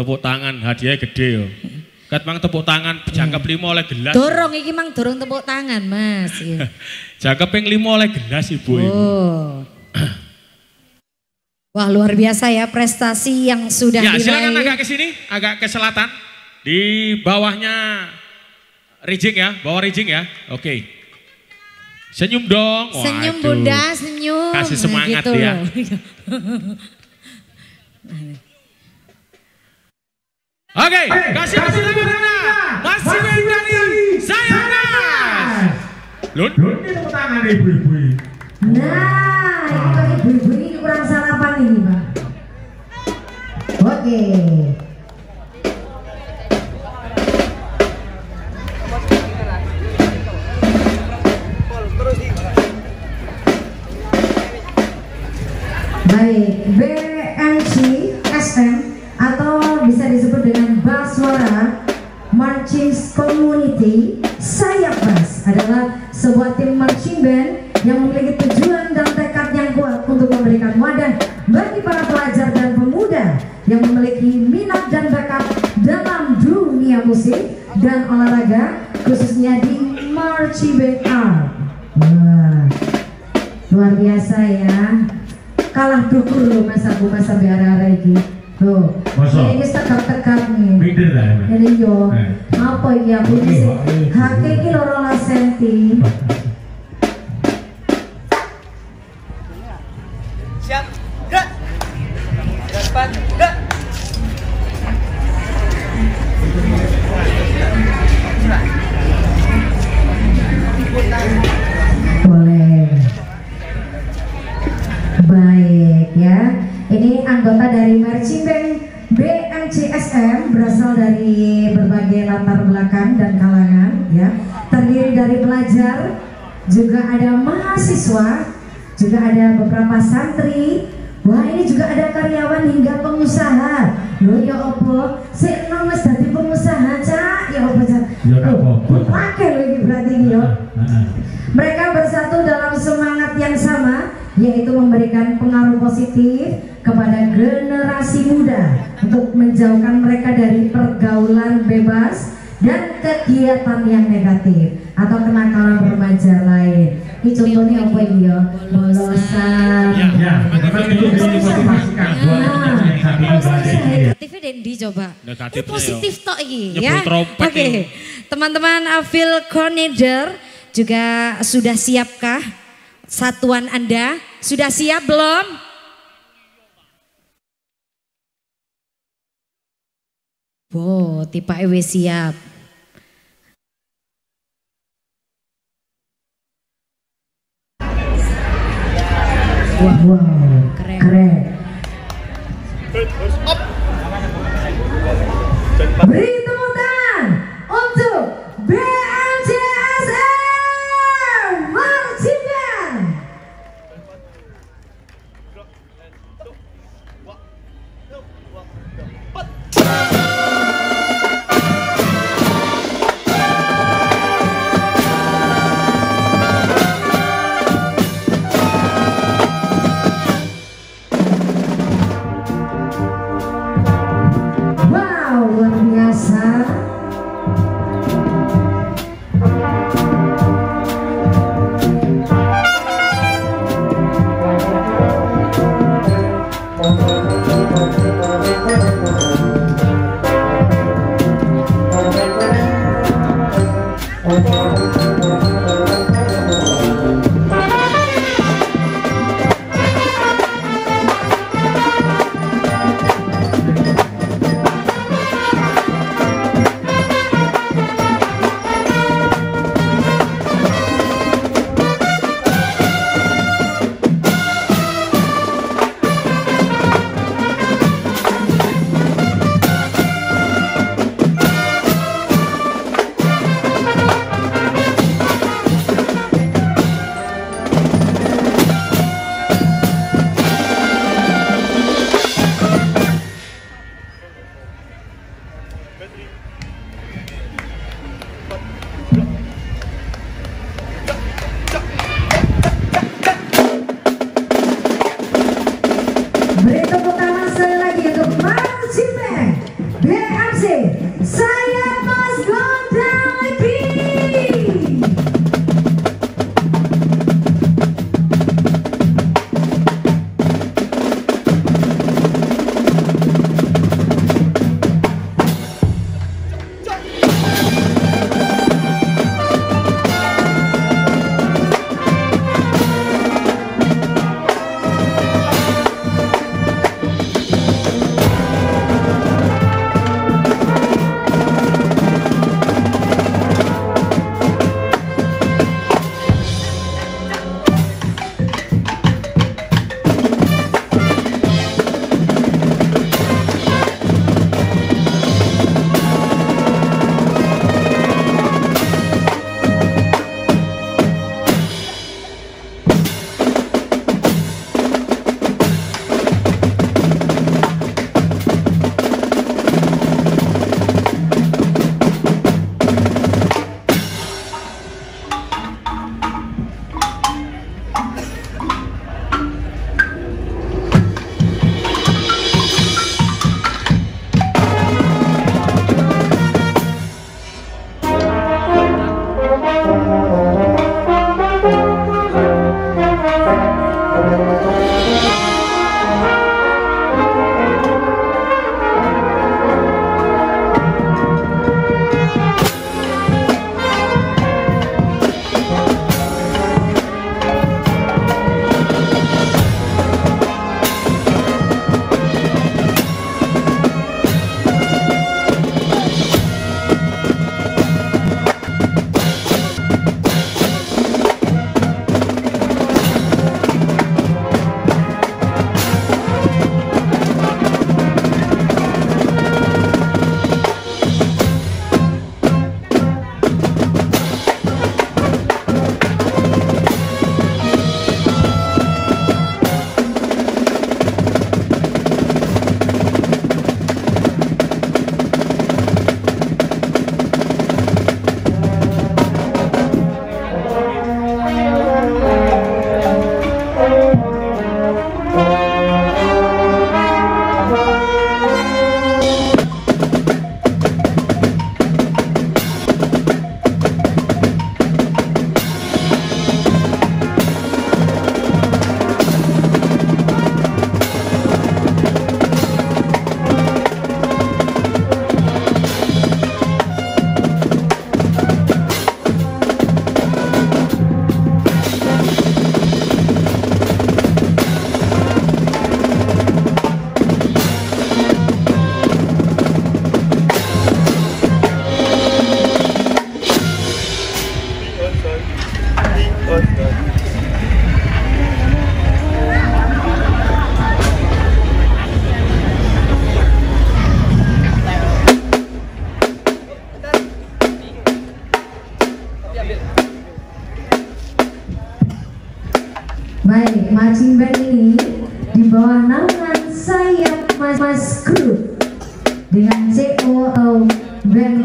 Tepuk tangan hadiahnya gede yo. Kat mang tepuk tangan jangkep lima oleh gelas. Dorong iki mang dorong tepuk tangan, Mas. Iya. Jangkep ping lima oleh gelas ibu. Oh. Wah luar biasa ya prestasi yang sudah Ya silakan diraih. agak ke sini, agak ke selatan. Di bawahnya Rijing ya, bawah Rijing ya. Oke. Senyum dong. Senyum bunda, senyum. Kasih Nah, semangat gitu ya. Oke, kasih kasih lagi mana? Masih dari saya Nas. Lun. Ini tepuk tangan ibu-ibu. Nah, ini ibu-ibu ini kurang sarapan ini, Pak. Oke. Baik, BNC SM Baswara Marching Community Sayap Bas adalah sebuah tim marching band yang memiliki tujuan dan tekad yang kuat untuk memberikan wadah bagi para pelajar dan pemuda yang memiliki minat dan bakat dalam dunia musik dan olahraga khususnya di marching band art. Wah, luar biasa ya kalah dukur loh mas aku mas sampai arah-arah ini tuh Masa? ini nih Minder yo Eh. apa iki aku Oke, ini sih hake iki Siap, gerak. Depan, gerak. Berasal dari berbagai latar belakang dan kalangan ya. Terdiri dari pelajar juga ada mahasiswa juga ada beberapa santri. Wah ini juga ada karyawan hingga pengusaha. Loh ya opo? Enam wis dadi pengusaha cak. Ya opo cak? Ya, pakai loh ini berarti ini yo Heeh. mereka bersatu dalam semangat yang sama, yaitu memberikan pengaruh positif kepada generasi muda untuk menjauhkan mereka dari pergaulan bebas dan kegiatan yang negatif atau kenakalan remaja lain. Ini contohnya apa ini ya? Bolosan. Ya, Ya, itu dimotivasikan buat Nah, ini sini. Negatifnya Dendi coba. Ini positif tok iki Nyebul ya. trompet Oke. ini. Teman-teman Phil Cornider juga sudah siapkah satuan Anda? Sudah siap belum? Wow, tipe EW siap. Wah, wow, Keren. keren. Beri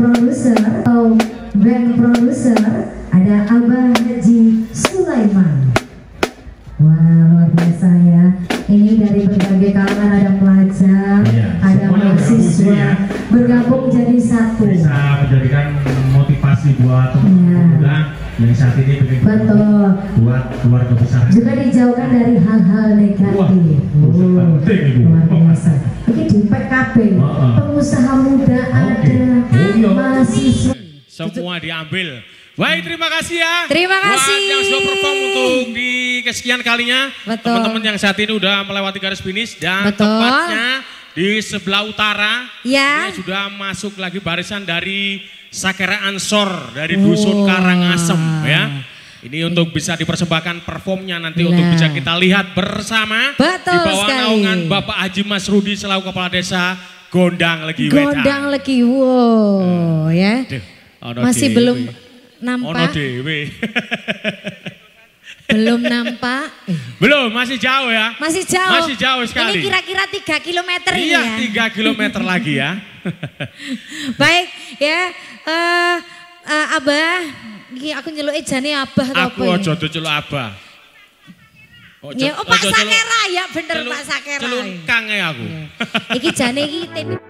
band producer atau band producer ada Abah Haji Sulaiman. Wah luar biasa ya. Ini dari berbagai kalangan ada pelajar, Iya, ada mahasiswa ya. bergabung jadi satu. Bisa menjadikan motivasi buat teman-teman Iya. Yang saat ini pengen Betul. buat keluarga besar. Juga dijauhkan dari hal-hal negatif. Wah, Oh, penting itu. luar biasa. Ini di PKB, Heeh. pengusaha muda ada, Oh, iya. mahasiswa. Semua diambil. Baik, terima kasih ya. Terima kasih. Buat yang sudah perform untuk di kesekian kalinya. Betul. Teman-teman yang saat ini udah melewati garis finish dan Betul. tepatnya di sebelah utara. Ya. Ini sudah masuk lagi barisan dari Sakera Ansor dari Dusun. Karangasem ya. Ini untuk bisa dipersembahkan performnya nanti Gila. untuk bisa kita lihat bersama Betul di bawah sekali. naungan Bapak Haji Mas Rudi selaku Kepala Desa Gondang Legi Wetan. Gondang lagi, wow ya. Duh, ono Masih dewe. belum Ono nampak, dewe. Belum nampak. Belum, masih jauh ya. Masih jauh. Masih jauh sekali. Ini kira-kira 3 kilometer ini Iya, ya. tiga kilometer lagi ya. Baik ya, eh eh, Abah, aku nyeluk jane Abah Aku ya? tuh celuk abah. Ojo- Ya, oh Pak Sakera ya, bener Pak Sakera. Celuk kang ya aku. Iki jane iki tin-